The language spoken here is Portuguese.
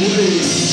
Praise. Praise.